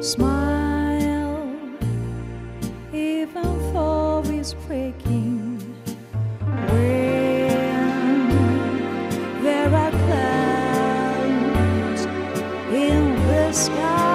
Smile, even though it's breaking. When there are clouds in the sky.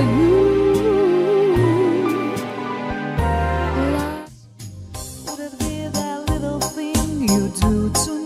you. Would it be that little thing you do to me?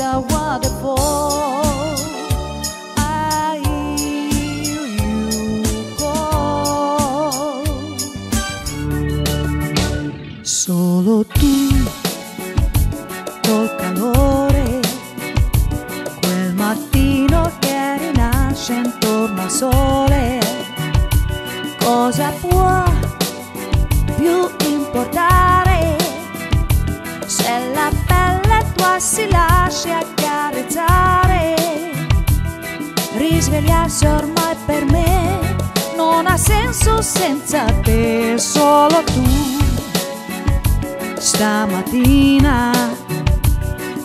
a waterfall. I hear you call. Solo tu col calore, quel mattino che rinasce intorno al sole, cosa può più importare? si lascia accarezzare. Risvegliarsi ormai per me non ha senso senza te, solo tu. Stamattina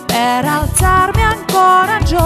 per alzarmi ancora giorno.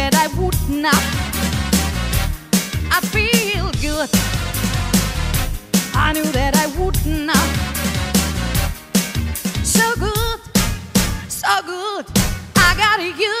putting up. I feel good. I knew that I would not. So good, so good. I got you.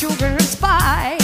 sugar spy.